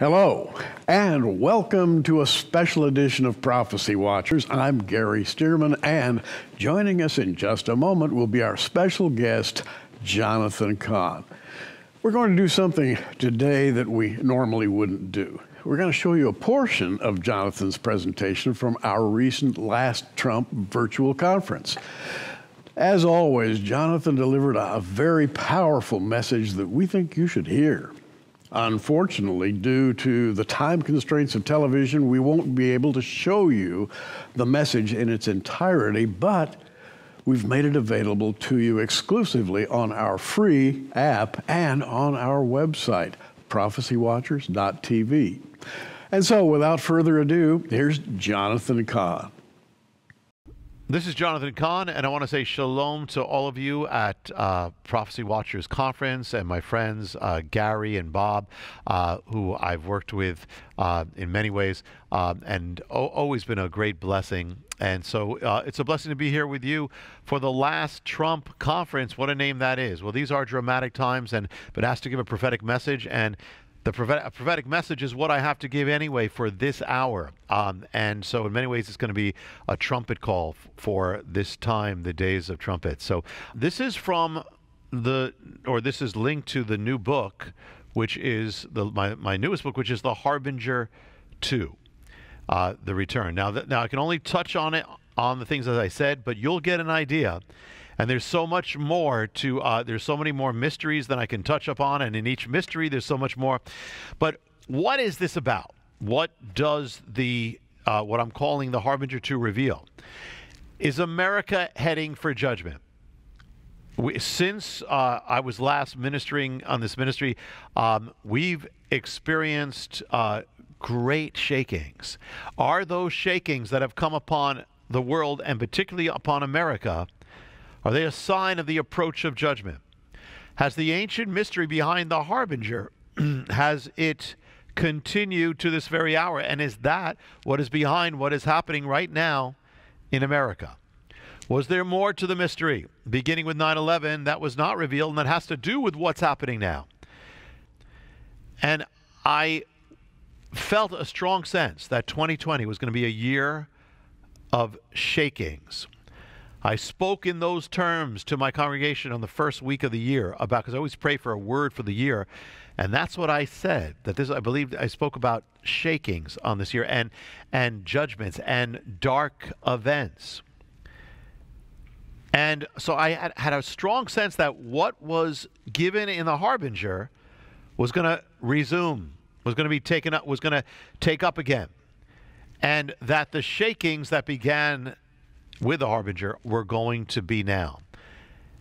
Hello, and welcome to a special edition of Prophecy Watchers. I'm Gary Stearman, and joining us in just a moment will be our special guest, Jonathan Cahn. We're going to do something today that we normally wouldn't do. We're going to show you a portion of Jonathan's presentation from our recent last Trump virtual conference. As always, Jonathan delivered a very powerful message that we think you should hear. Unfortunately, due to the time constraints of television, we won't be able to show you the message in its entirety, but we've made it available to you exclusively on our free app and on our website, prophecywatchers.tv. And so, without further ado, here's Jonathan Cahn. This is Jonathan Cahn, and I want to say shalom to all of you at uh, Prophecy Watchers Conference and my friends uh, Gary and Bob, uh, who I've worked with uh, in many ways, um, and always been a great blessing. And so uh, it's a blessing to be here with you for the last Trump conference. What a name that is! Well, these are dramatic times, and but asked to give a prophetic message and the prophetic, prophetic, message is what I have to give anyway for this hour. Um, and so, in many ways, it's going to be a trumpet call f- for this time, the days of trumpets. So, this is from the, or this is linked to the new book, which is the my, my newest book, which is The Harbinger 2, uh, The Return. Now, th- now, I can only touch on it on the things as I said, but you'll get an idea and there's so much more to, uh, there's so many more mysteries than I can touch upon. And in each mystery, there's so much more. But what is this about? What does the, uh, what I'm calling the Harbinger 2 reveal? Is America heading for judgment? We, since uh, I was last ministering on this ministry, um, we've experienced uh, great shakings. Are those shakings that have come upon the world and particularly upon America are they a sign of the approach of judgment? Has the ancient mystery behind the harbinger, has it continued to this very hour? And is that what is behind what is happening right now in America? Was there more to the mystery, beginning with 9 11, that was not revealed and that has to do with what's happening now? And I felt a strong sense that 2020 was going to be a year of shakings. I spoke in those terms to my congregation on the first week of the year about because I always pray for a word for the year, and that's what I said. That this I believe I spoke about shakings on this year and and judgments and dark events. And so I had, had a strong sense that what was given in the harbinger was going to resume, was going to be taken up, was going to take up again, and that the shakings that began with the Harbinger were going to be now.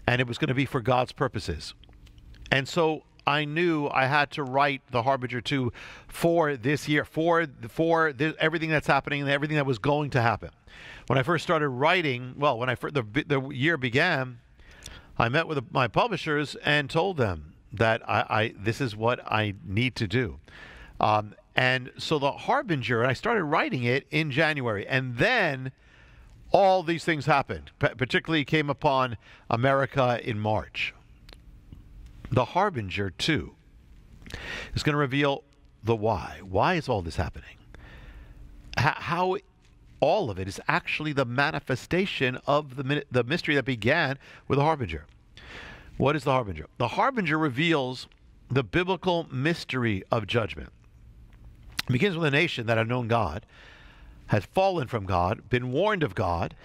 And it was going to be for God's purposes. And so I knew I had to write the Harbinger 2 for this year, for, for everything that's happening and everything that was going to happen. When I first started writing, well, when I the, the year began, I met with my publishers and told them that I, I this is what I need to do. Um, and so the Harbinger, and I started writing it in January. And then all these things happened, particularly came upon America in March. The Harbinger, too, is going to reveal the why. Why is all this happening? H- how all of it is actually the manifestation of the, the mystery that began with the Harbinger. What is the Harbinger? The Harbinger reveals the biblical mystery of judgment. It begins with a nation that had known God has fallen from God, been warned of God,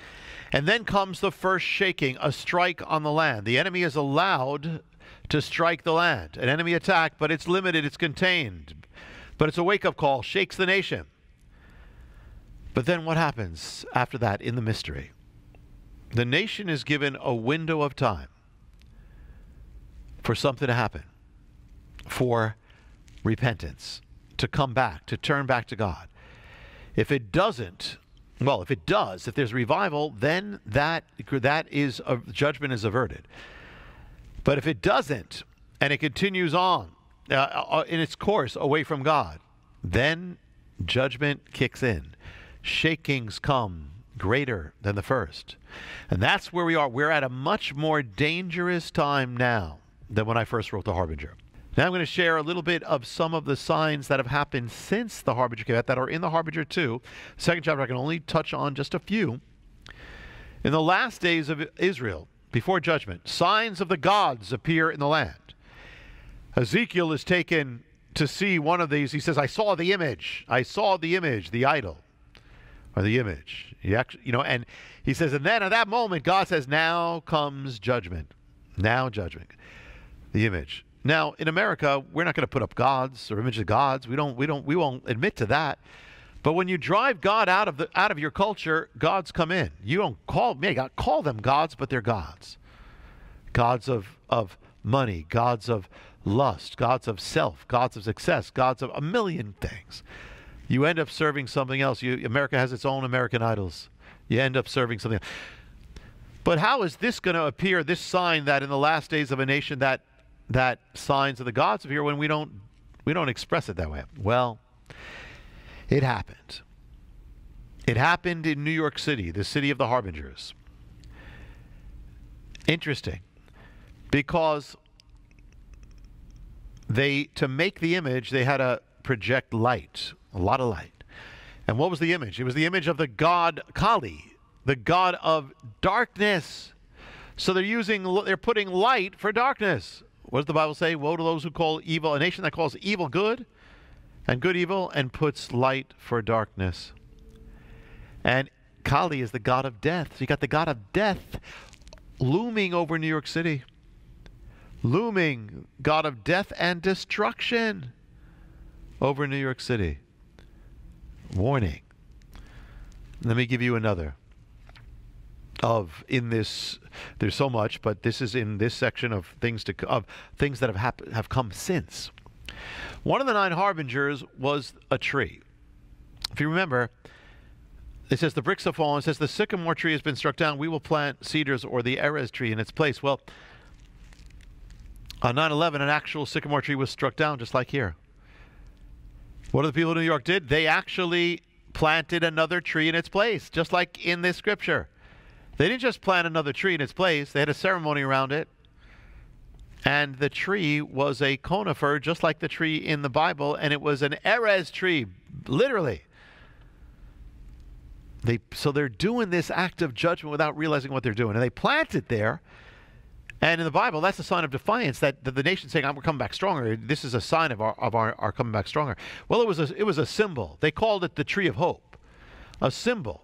and then comes the first shaking, a strike on the land. The enemy is allowed to strike the land. An enemy attack, but it's limited, it's contained. But it's a wake up call, shakes the nation. But then what happens after that in the mystery? The nation is given a window of time for something to happen, for repentance, to come back, to turn back to God. If it doesn't, well, if it does, if there's revival, then that that is a, judgment is averted. But if it doesn't, and it continues on uh, uh, in its course away from God, then judgment kicks in. Shakings come greater than the first. And that's where we are. We're at a much more dangerous time now than when I first wrote The Harbinger. Now I'm going to share a little bit of some of the signs that have happened since the Harbinger out that are in the Harbinger 2. Second chapter, I can only touch on just a few. In the last days of Israel, before judgment, signs of the gods appear in the land. Ezekiel is taken to see one of these. He says, I saw the image. I saw the image, the idol, or the image. He actually, you know, and he says, and then at that moment, God says, now comes judgment. Now judgment. The image. Now, in America, we're not going to put up gods or images of gods. We don't, we don't, we won't admit to that. But when you drive God out of the out of your culture, gods come in. You don't call God, call them gods, but they're gods. Gods of of money, gods of lust, gods of self, gods of success, gods of a million things. You end up serving something else. You, America has its own American idols. You end up serving something else. But how is this going to appear, this sign that in the last days of a nation that that signs of the gods appear when we don't we don't express it that way? Well, it happened. It happened in New York City, the city of the harbingers. Interesting. Because they to make the image, they had to project light, a lot of light. And what was the image? It was the image of the god Kali, the god of darkness. So they're using they're putting light for darkness. What does the Bible say? Woe to those who call evil a nation that calls evil good and good evil and puts light for darkness. And Kali is the god of death. So you got the god of death looming over New York City. Looming god of death and destruction over New York City. Warning. Let me give you another of in this there's so much but this is in this section of things to of things that have happened have come since one of the nine harbingers was a tree. If you remember, it says the bricks have fallen. It says the sycamore tree has been struck down. We will plant cedars or the erez tree in its place. Well, on 9/11, an actual sycamore tree was struck down, just like here. What do the people of New York did? They actually planted another tree in its place, just like in this scripture. They didn't just plant another tree in its place; they had a ceremony around it. And the tree was a conifer, just like the tree in the Bible, and it was an Erez tree, literally. They, so they're doing this act of judgment without realizing what they're doing. And they plant it there. And in the Bible, that's a sign of defiance that, the nation's saying, I'm coming back stronger. This is a sign of our, of our, our coming back stronger. Well, it was, a, it was a symbol. They called it the tree of hope, a symbol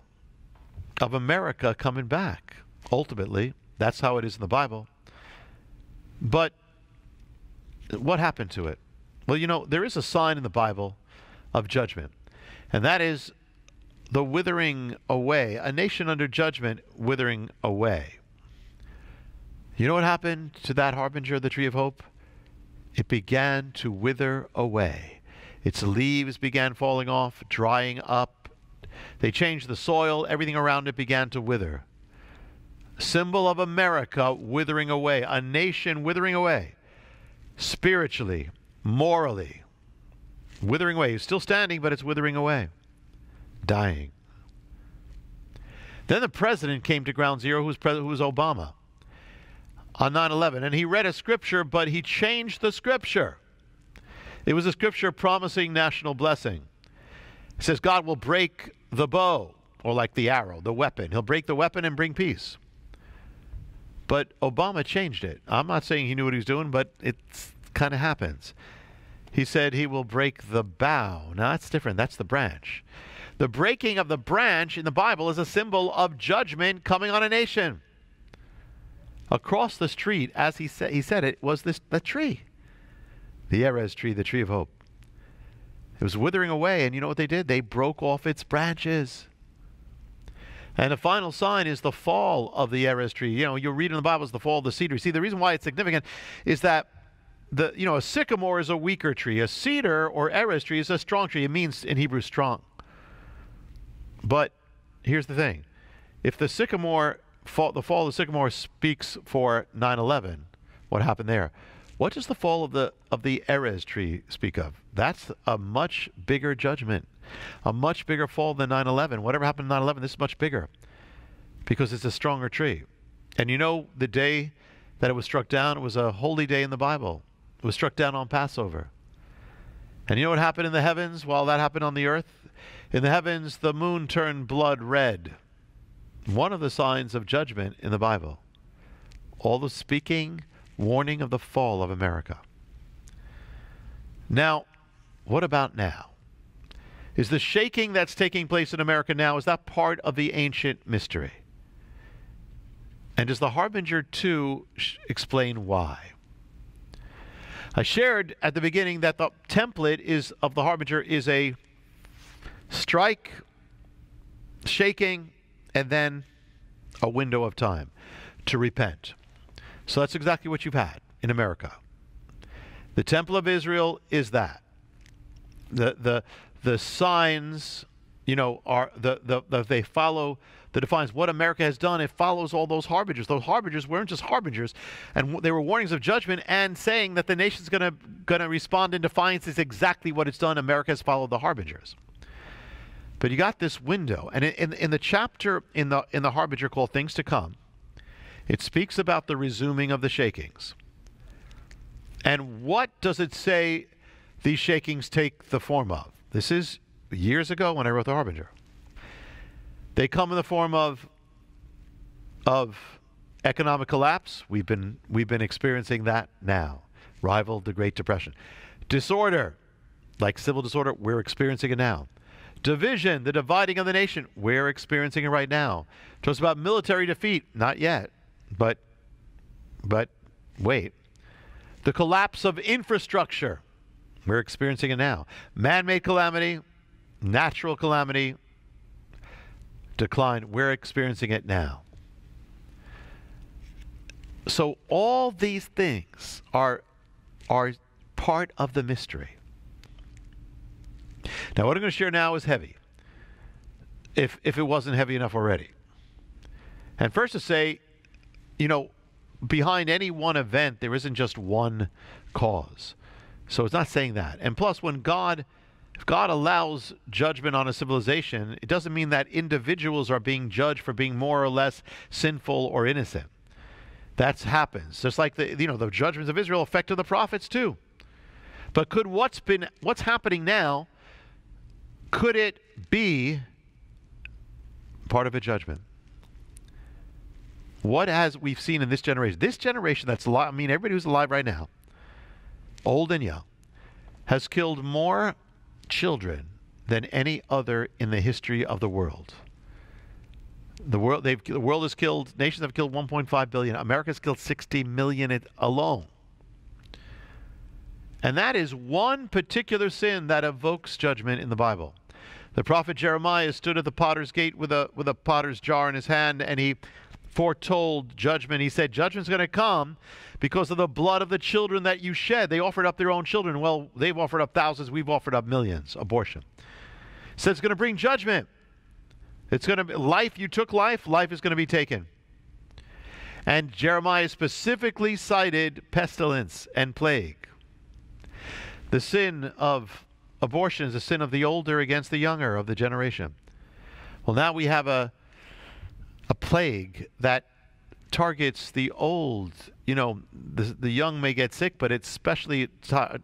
of America coming back. Ultimately, that's how it is in the Bible. But what happened to it? Well, you know, there is a sign in the Bible of judgment, and that is the withering away, a nation under judgment withering away. You know what happened to that harbinger of the tree of hope? It began to wither away. Its leaves began falling off, drying up. They changed the soil, everything around it began to wither symbol of America withering away, a nation withering away, spiritually, morally, withering away. It's still standing, but it's withering away, dying. Then the president came to ground zero, who was, President, who was Obama, on 9 11, and he read a scripture, but he changed the scripture. It was a scripture promising national blessing. It says, God will break the bow, or like the arrow, the weapon. He'll break the weapon and bring peace. But Obama changed it. I'm not saying he knew what he was doing, but it kind of happens. He said he will break the bough. Now that's different. That's the branch. The breaking of the branch in the Bible is a symbol of judgment coming on a nation. Across the street, as he said, he said it was this the tree, the Erez tree, the tree of hope. It was withering away, and you know what they did? They broke off its branches. And the final sign is the fall of the Erez tree. You know, you read in the Bible is the fall of the cedar. See, the reason why it's significant is that the you know a sycamore is a weaker tree. A cedar or Erez tree is a strong tree. It means in Hebrew strong. But here's the thing: if the sycamore fall, the fall of the sycamore speaks for 9/11, what happened there? What does the fall of the of the Erez tree speak of? That's a much bigger judgment a much bigger fall than 9 11. Whatever happened in 9 11, this is much bigger because it's a stronger tree. And you know, the day that it was struck down, it was a holy day in the Bible. It was struck down on Passover. And you know what happened in the heavens while that happened on the earth? In the heavens, the moon turned blood red. One of the signs of judgment in the Bible. All the speaking, warning of the fall of America. Now, what about now? Is the shaking that's taking place in America now, is that part of the ancient mystery? And does the Harbinger 2 explain why? I shared at the beginning that the template is of the Harbinger is a strike, shaking, and then a window of time to repent. So that's exactly what you've had in America. The Temple of Israel is that. The the the signs, you know, are the the, the they follow that defines what America has done. It follows all those harbingers. Those harbingers weren't just harbingers, and they were warnings of judgment and saying that the nation's going to going to respond in defiance is exactly what it's done. America has followed the harbingers. But you got this window, and in, in the chapter in the in the harbinger called "Things to Come," it speaks about the resuming of the shakings. And what does it say these shakings take the form of? This is years ago when I wrote the harbinger. They come in the form of of economic collapse. We've been we've been experiencing that now. Rival the Great Depression. Disorder, like civil disorder, we're experiencing it now. Division, the dividing of the nation, we're experiencing it right now. Talks about military defeat, not yet, but but wait. The collapse of infrastructure, we're experiencing it now. Man-made calamity, natural calamity, decline. We're experiencing it now. So all these things are are part of the mystery. Now what I'm going to share now is heavy. If if it wasn't heavy enough already. And first to say, you know, behind any one event there isn't just one cause. So it's not saying that. And plus when God if God allows judgment on a civilization, it doesn't mean that individuals are being judged for being more or less sinful or innocent. That happens. Just like the you know the judgments of Israel affected the prophets too. But could what's been what's happening now could it be part of a judgment? What has we've seen in this generation? This generation that's alive, I mean everybody who's alive right now, old and young, has killed more children than any other in the history of the world. The world, they've, the world has killed, nations have killed 1.5 billion. America's killed 60 million alone. And that is one particular sin that evokes judgment in the Bible. The prophet Jeremiah stood at the potter's gate with a, with a potter's jar in his hand, and he foretold judgment. He said, Judgment's going to come because of the blood of the children that you shed. They offered up their own children. Well, they've offered up thousands, we've offered up millions. Abortion. Said it's going to bring judgment. It's going to be life. You took life, life is going to be taken. And Jeremiah specifically cited pestilence and plague. The sin of abortion is the sin of the older against the younger of the generation. Well, now we have a a plague that targets the old. You know, the, the young may get sick, but it's especially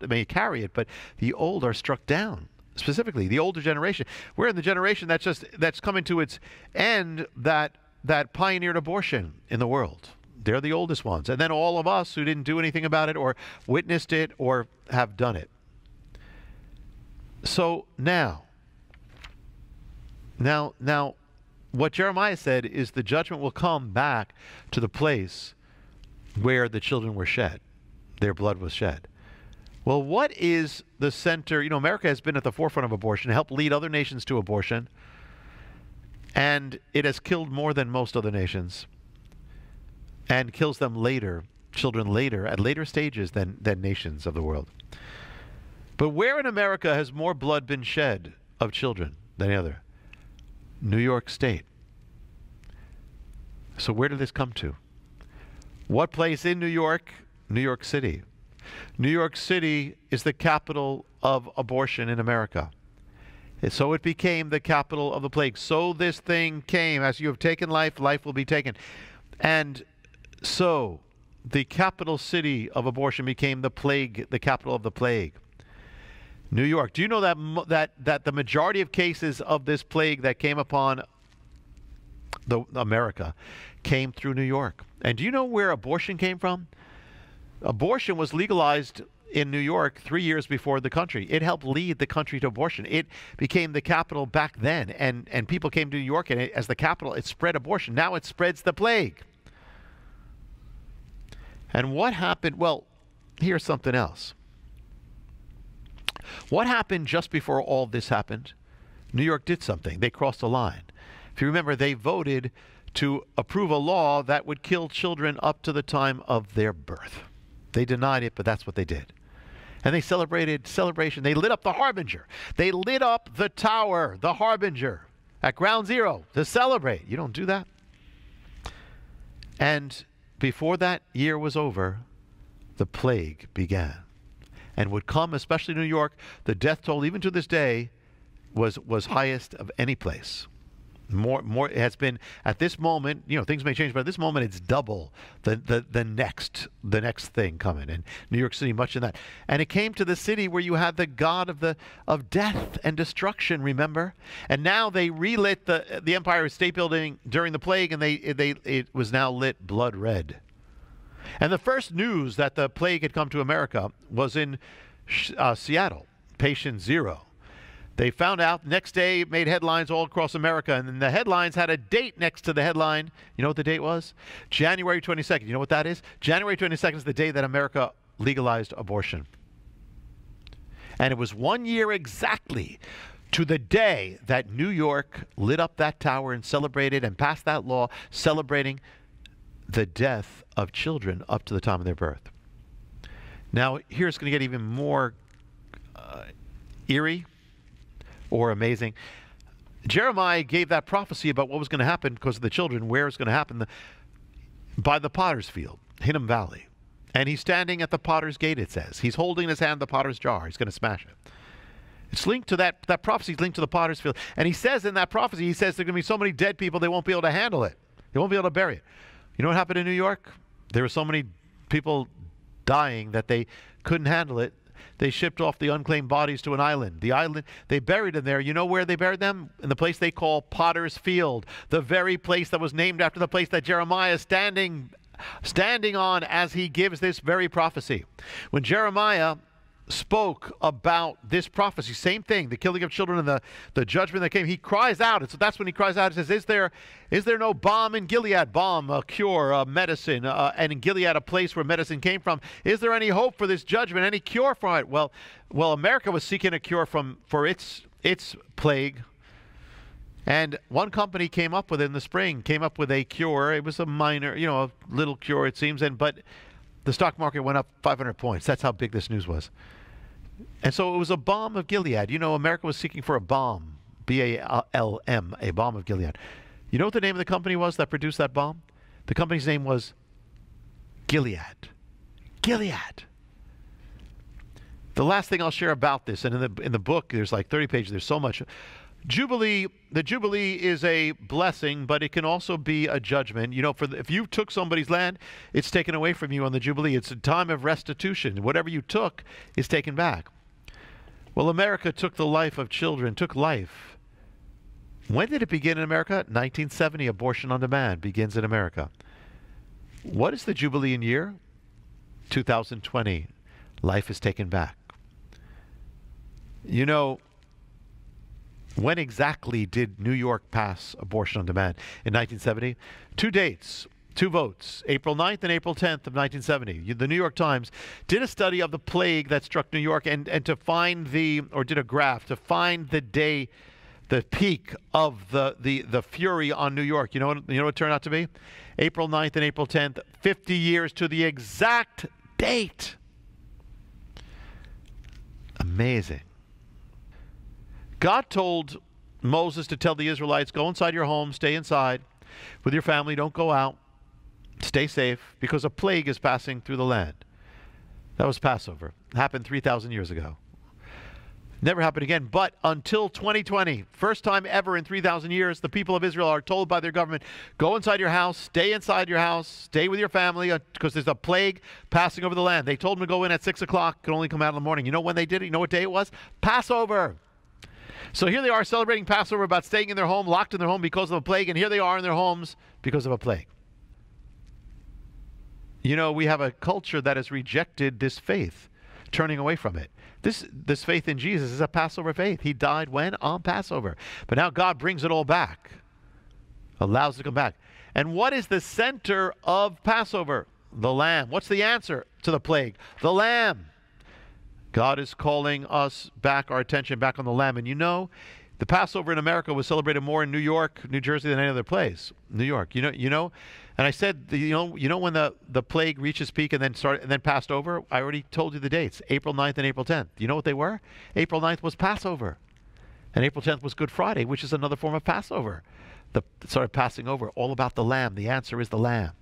may carry it, but the old are struck down. Specifically, the older generation. We're in the generation that's just that's coming to its end that that pioneered abortion in the world. They're the oldest ones, and then all of us who didn't do anything about it or witnessed it or have done it. So now, now, now, what Jeremiah said is the judgment will come back to the place where the children were shed, their blood was shed. Well, what is the center? You know, America has been at the forefront of abortion, helped lead other nations to abortion, and it has killed more than most other nations and kills them later, children later, at later stages than, than nations of the world. But where in America has more blood been shed of children than any other? New York State. So where did this come to? What place in New York? New York City. New York City is the capital of abortion in America. And so it became the capital of the plague. So this thing came. As you have taken life, life will be taken. And so the capital city of abortion became the plague, the capital of the plague. New York. Do you know that that that the majority of cases of this plague that came upon the America came through New York? And do you know where abortion came from? Abortion was legalized in New York three years before the country. It helped lead the country to abortion. It became the capital back then, and, and people came to New York, and it, as the capital, it spread abortion. Now it spreads the plague. And what happened? Well, here's something else. What happened just before all this happened? New York did something. They crossed a line. If you remember, they voted to approve a law that would kill children up to the time of their birth. They denied it, but that's what they did. And they celebrated celebration. They lit up the Harbinger. They lit up the tower, the Harbinger, at ground zero to celebrate. You don't do that. And before that year was over, the plague began. And would come, especially New York, the death toll, even to this day, was, was highest of any place. More, more. It has been at this moment. You know, things may change, but at this moment, it's double the the the next the next thing coming. And New York City, much in that. And it came to the city where you had the god of the of death and destruction. Remember? And now they relit the the Empire State Building during the plague, and they they it was now lit blood red. And the first news that the plague had come to America was in uh, Seattle, patient zero. They found out next day, made headlines all across America, and the headlines had a date next to the headline. You know what the date was? January 22nd. You know what that is? January 22nd is the day that America legalized abortion. And it was one year exactly to the day that New York lit up that tower and celebrated and passed that law celebrating the death of children up to the time of their birth. Now, here it's going to get even more uh, eerie or amazing. Jeremiah gave that prophecy about what was going to happen because of the children, where it's going to happen, the, by the potter's field, Hinnom Valley. And he's standing at the potter's gate, it says. He's holding in his hand the potter's jar. He's going to smash it. It's linked to that, that prophecy is linked to the potter's field. And he says in that prophecy, he says there are going to be so many dead people, they won't be able to handle it. They won't be able to bury it. You know what happened in New York? There were so many people dying that they couldn't handle it they shipped off the unclaimed bodies to an island. The island, they buried them there. You know where they buried them? In the place they call Potter's Field, the very place that was named after the place that Jeremiah is standing standing on as he gives this very prophecy. When Jeremiah spoke about this prophecy. Same thing, the killing of children and the, the judgment that came. He cries out. And so that's when he cries out. He says, Is there is there no balm in Gilead? Balm, a cure, a medicine, uh, and in Gilead, a place where medicine came from. Is there any hope for this judgment? Any cure for it? Well, well, America was seeking a cure from for its its plague. And one company came up with it in the spring, came up with a cure. It was a minor, you know, a little cure, it seems, and but the stock market went up 500 points. That's how big this news was. And so it was a balm of Gilead. You know, America was seeking for a balm, B A L M, a balm of Gilead. You know what the name of the company was that produced that balm? The company's name was Gilead. Gilead. The last thing I'll share about this, and in the in the book, there's like 30 pages. There's so much. Jubilee, the Jubilee is a blessing, but it can also be a judgment. You know, for the, if you took somebody's land, it's taken away from you on the Jubilee. It's a time of restitution. Whatever you took is taken back. Well, America took the life of children, took life. When did it begin in America? 1970, abortion on demand begins in America. What is the Jubilee in year? 2020. Life is taken back. You know, when exactly did New York pass abortion on demand? In 1970? Two dates, two votes, April 9th and April 10th of 1970. The New York Times did a study of the plague that struck New York and, and to find the, or did a graph, to find the day, the peak of the, the, the fury on New York. You know, what, you know what it turned out to be? April 9th and April 10th, 50 years to the exact date. Amazing. God told Moses to tell the Israelites, go inside your home, stay inside with your family, don't go out, stay safe, because a plague is passing through the land. That was Passover. It happened 3,000 years ago. Never happened again. But until 2020, first time ever in 3,000 years, the people of Israel are told by their government go inside your house, stay inside your house, stay with your family because uh, there's a plague passing over the land. They told them to go in at 6 o'clock, could only come out in the morning. You know when they did it? You know what day it was? Passover. So here they are celebrating Passover about staying in their home, locked in their home because of a plague, and here they are in their homes because of a plague. You know, we have a culture that has rejected this faith, turning away from it. This, this faith in Jesus is a Passover faith. He died when? On Passover. But now God brings it all back, allows it to come back. And what is the center of Passover? The Lamb. What's the answer to the plague? The Lamb. God is calling us back, our attention back on the Lamb. And you know, the Passover in America was celebrated more in New York, New Jersey than any other place. New York, you know, you know, and I said, you know, you know when the, the plague reaches peak and then started and then passed over. I already told you the dates: April 9th and April 10th. You know what they were? April 9th was Passover, and April 10th was Good Friday, which is another form of Passover. The started passing over. All about the Lamb. The answer is the Lamb.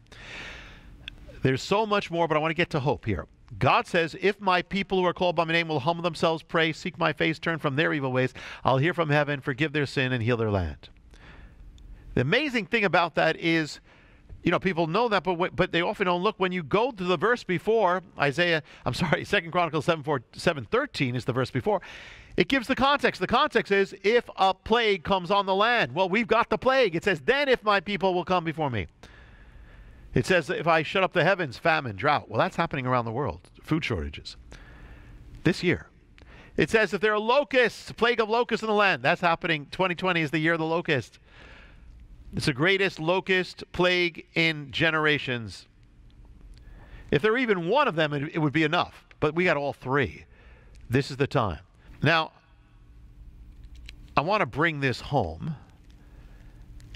There's so much more, but I want to get to hope here. God says, If my people who are called by my name will humble themselves, pray, seek my face, turn from their evil ways, I'll hear from heaven, forgive their sin, and heal their land. The amazing thing about that is, you know, people know that, but but they often don't look. When you go to the verse before Isaiah, I'm sorry, Second Chronicles 7, 4, 7 13 is the verse before. It gives the context. The context is if a plague comes on the land. Well, we've got the plague. It says, then if my people will come before me. It says, if I shut up the heavens, famine, drought. Well, that's happening around the world, food shortages. This year. It says, if there are locusts, plague of locusts in the land. That's happening. 2020 is the year of the locust. It's the greatest locust plague in generations. If there were even one of them, it, it would be enough. But we got all three. This is the time. Now, I want to bring this home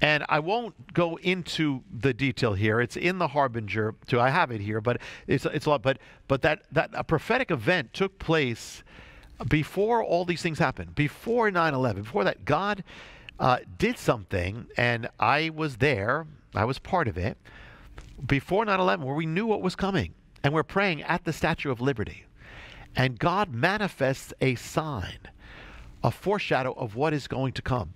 and I won't go into the detail here. It's in the Harbinger 2. I have it here, but it's it's a lot. But but that that a prophetic event took place before all these things happened. Before 9/11. Before that, God uh, did something, and I was there. I was part of it before 9/11, where we knew what was coming, and we're praying at the Statue of Liberty, and God manifests a sign, a foreshadow of what is going to come.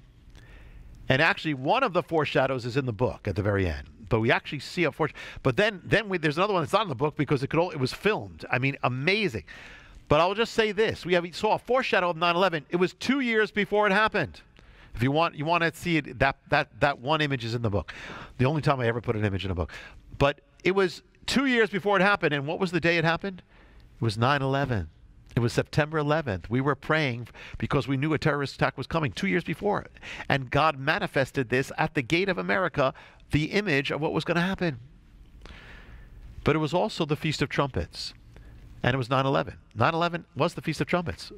And actually, one of the foreshadows is in the book at the very end. But we actually see a foreshadow. But then, then we, there's another one that's not in the book because it could all, it was filmed. I mean, amazing. But I'll just say this: we have saw a foreshadow of 9/11. It was two years before it happened. If you want, you want to see it. That that that one image is in the book. The only time I ever put an image in a book. But it was two years before it happened. And what was the day it happened? It was 9/11. It was September 11th. We were praying because we knew a terrorist attack was coming two years before. And God manifested this at the gate of America, the image of what was going to happen. But it was also the Feast of Trumpets. And it was 9 11. 9 11 was the Feast of Trumpets.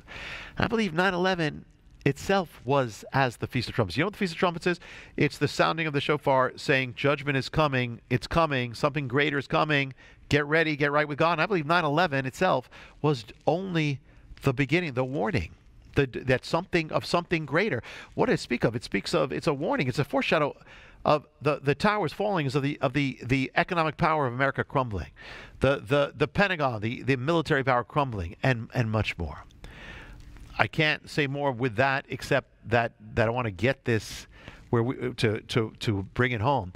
I believe 9 11 itself was as the Feast of Trumpets. You know what the Feast of Trumpets is? It's the sounding of the shofar saying, Judgment is coming, it's coming, something greater is coming, get ready, get right with God. And I believe 9 11 itself was only the beginning, the warning. The, that something of something greater. What does it speak of? It speaks of it's a warning. It's a foreshadow of the, the towers falling is of the of the, the economic power of America crumbling, the the the Pentagon, the, the military power crumbling, and and much more. I can't say more with that except that that I want to get this where we to to to bring it home.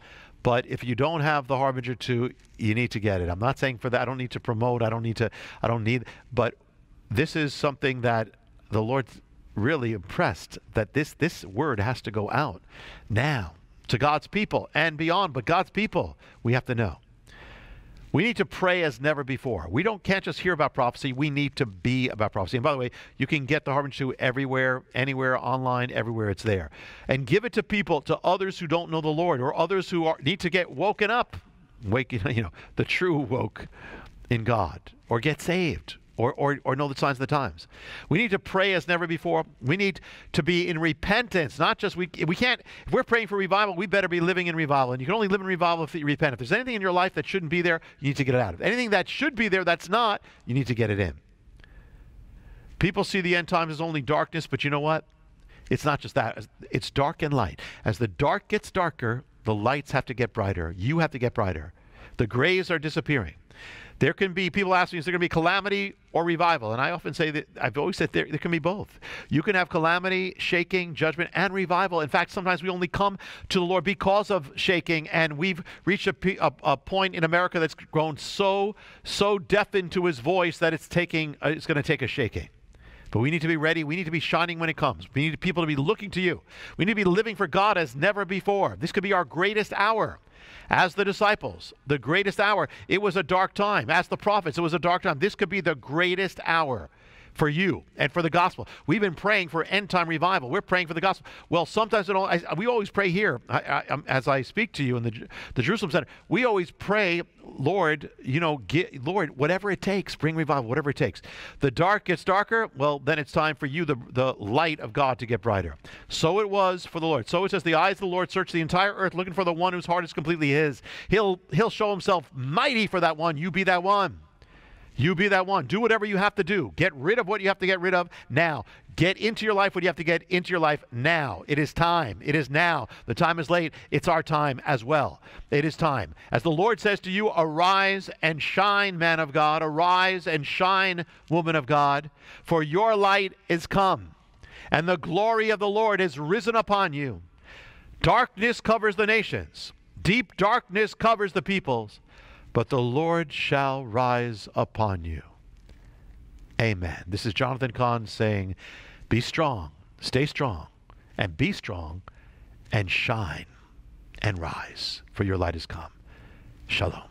But if you don't have the Harbinger 2, you need to get it. I'm not saying for that. I don't need to promote. I don't need to. I don't need. But this is something that the Lord really impressed that this this word has to go out now to God's people and beyond. But God's people, we have to know. We need to pray as never before. We don't can't just hear about prophecy. We need to be about prophecy. And by the way, you can get the Harbinger 2 everywhere, anywhere, online, everywhere it's there. And give it to people, to others who don't know the Lord or others who are, need to get woken up, waking, you know, the true woke in God, or get saved, or, or, or know the signs of the times. We need to pray as never before. We need to be in repentance, not just we we can't if we're praying for revival, we better be living in revival. And you can only live in revival if you repent. If there's anything in your life that shouldn't be there, you need to get it out of. Anything that should be there that's not, you need to get it in. People see the end times as only darkness, but you know what? It's not just that. It's dark and light. As the dark gets darker, the lights have to get brighter. You have to get brighter. The grays are disappearing. There can be people ask me, is there going to be calamity or revival? And I often say that I've always said there, there can be both. You can have calamity, shaking, judgment, and revival. In fact, sometimes we only come to the Lord because of shaking, and we've reached a, a, a point in America that's grown so so deafened to His voice that it's taking uh, it's going to take a shaking. But we need to be ready. We need to be shining when it comes. We need people to be looking to you. We need to be living for God as never before. This could be our greatest hour. As the disciples, the greatest hour. It was a dark time. As the prophets, it was a dark time. This could be the greatest hour for you and for the gospel. We've been praying for end time revival. We're praying for the gospel. Well, sometimes I, we always pray here I, I, um, as I speak to you in the, the Jerusalem Center. We always pray, Lord, you know, get, Lord, whatever it takes, bring revival, whatever it takes. The dark gets darker. Well, then it's time for you, the, the light of God, to get brighter. So it was for the Lord. So it says, the eyes of the Lord search the entire earth, looking for the one whose heart is completely His. He'll He'll show Himself mighty for that one. You be that one. You be that one. Do whatever you have to do. Get rid of what you have to get rid of now. Get into your life what you have to get into your life now. It is time. It is now. The time is late. It's our time as well. It is time. As the Lord says to you, arise and shine, man of God. Arise and shine, woman of God. For your light is come, and the glory of the Lord is risen upon you. Darkness covers the nations, deep darkness covers the peoples but the Lord shall rise upon you. Amen. This is Jonathan Cahn saying, Be strong, stay strong, and be strong, and shine and rise, for your light has come. Shalom.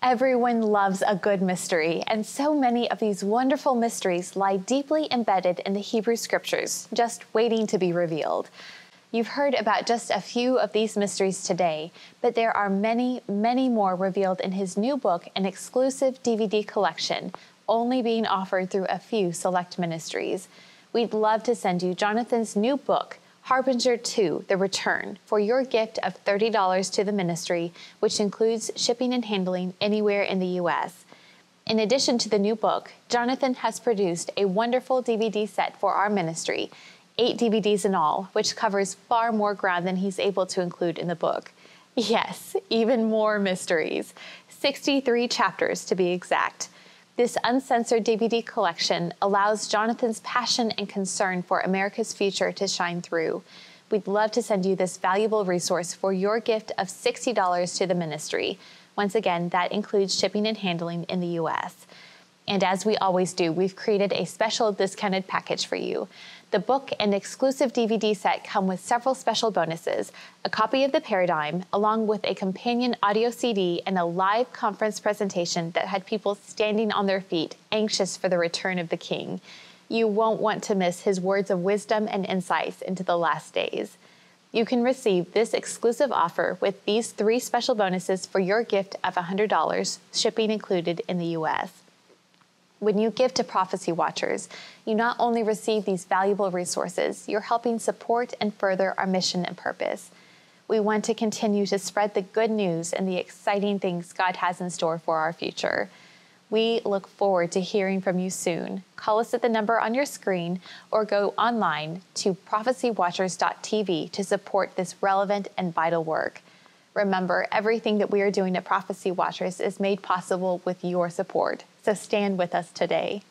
Everyone loves a good mystery, and so many of these wonderful mysteries lie deeply embedded in the Hebrew Scriptures, just waiting to be revealed. You've heard about just a few of these mysteries today, but there are many, many more revealed in his new book and exclusive DVD collection, only being offered through a few select ministries. We'd love to send you Jonathan's new book, Harbinger 2 The Return, for your gift of $30 to the ministry, which includes shipping and handling anywhere in the U.S. In addition to the new book, Jonathan has produced a wonderful DVD set for our ministry eight DVDs in all, which covers far more ground than he's able to include in the book. Yes, even more mysteries. 63 chapters to be exact. This uncensored DVD collection allows Jonathan's passion and concern for America's future to shine through. We'd love to send you this valuable resource for your gift of $60 to the ministry. Once again, that includes shipping and handling in the U.S. And as we always do, we've created a special discounted package for you. The book and exclusive DVD set come with several special bonuses a copy of The Paradigm, along with a companion audio CD and a live conference presentation that had people standing on their feet, anxious for the return of the King. You won't want to miss his words of wisdom and insights into the last days. You can receive this exclusive offer with these three special bonuses for your gift of $100, shipping included in the U.S. When you give to Prophecy Watchers, you not only receive these valuable resources, you're helping support and further our mission and purpose. We want to continue to spread the good news and the exciting things God has in store for our future. We look forward to hearing from you soon. Call us at the number on your screen or go online to prophecywatchers.tv to support this relevant and vital work. Remember, everything that we are doing at Prophecy Watchers is made possible with your support. So stand with us today.